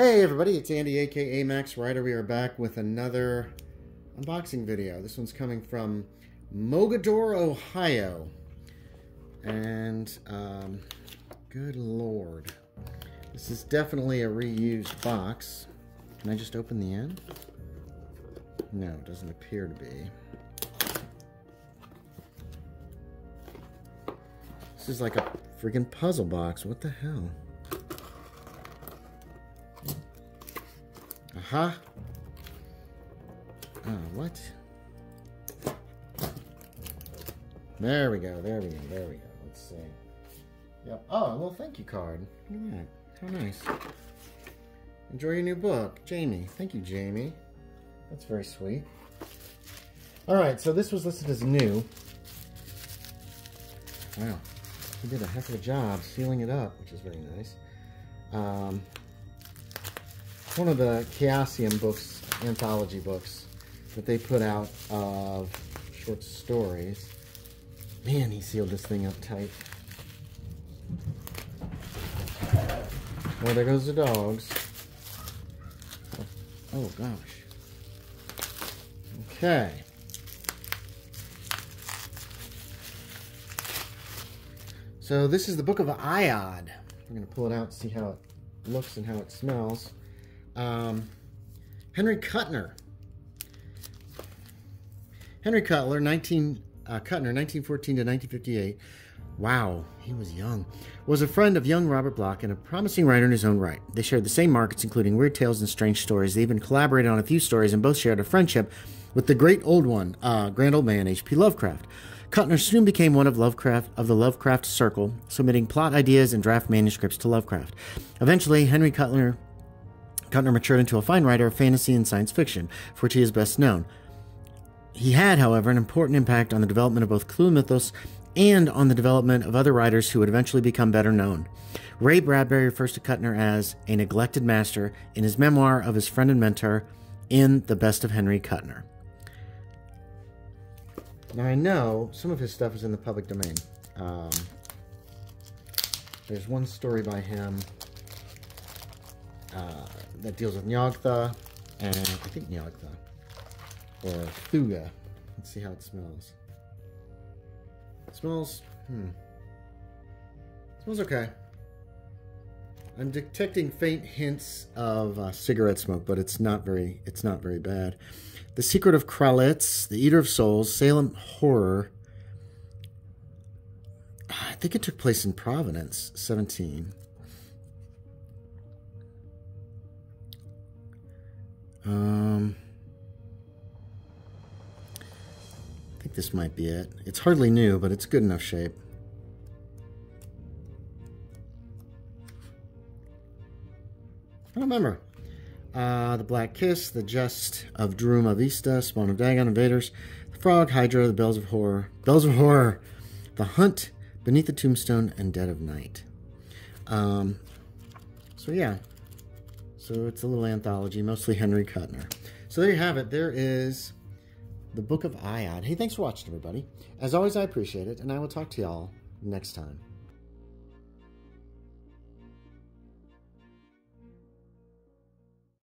Hey everybody, it's Andy aka Max Writer. We are back with another unboxing video. This one's coming from Mogadore, Ohio. And, um, good lord. This is definitely a reused box. Can I just open the end? No, it doesn't appear to be. This is like a freaking puzzle box. What the hell? Aha. Uh, what? There we go, there we go, there we go. Let's see. Yep. Oh, a little thank you card. Look at that. How nice. Enjoy your new book. Jamie. Thank you, Jamie. That's very sweet. Alright, so this was listed as new. Wow. He did a heck of a job sealing it up, which is very nice. Um, one of the Chaosium books, anthology books, that they put out of short stories. Man, he sealed this thing up tight. Well, there goes the dogs. Oh, oh gosh. Okay. So this is the Book of Iod. I'm going to pull it out and see how it looks and how it smells. Um, Henry Kuttner. Henry Cutler, 19, uh, Kuttner, 1914 to 1958. Wow, he was young. Was a friend of young Robert Bloch and a promising writer in his own right. They shared the same markets, including weird tales and strange stories. They even collaborated on a few stories and both shared a friendship with the great old one, uh, grand old man H.P. Lovecraft. Kuttner soon became one of Lovecraft of the Lovecraft Circle, submitting plot ideas and draft manuscripts to Lovecraft. Eventually, Henry Kuttner Kuttner matured into a fine writer of fantasy and science fiction, for which he is best known. He had, however, an important impact on the development of both Cthulhu mythos and on the development of other writers who would eventually become better known. Ray Bradbury refers to Kuttner as a neglected master in his memoir of his friend and mentor in The Best of Henry Kuttner. Now, I know some of his stuff is in the public domain. Um, there's one story by him uh, that deals with Nyogtha, and I think Nyogtha, or Thuga. Let's see how it smells. It smells, hmm. It smells okay. I'm detecting faint hints of uh, cigarette smoke, but it's not very, it's not very bad. The Secret of Kralitz, The Eater of Souls, Salem Horror. I think it took place in Providence, 17. Um, I think this might be it. It's hardly new, but it's good enough shape. I don't remember. Uh, the Black Kiss, The Jest of Droom-Avista, Spawn of Dagon, Invaders, The Frog, Hydra, The Bells of Horror, Bells of Horror, The Hunt, Beneath the Tombstone, and Dead of Night. Um, so yeah, so it's a little anthology, mostly Henry Kuttner. So there you have it. There is the Book of Iod. Hey, thanks for watching, everybody. As always, I appreciate it, and I will talk to y'all next time.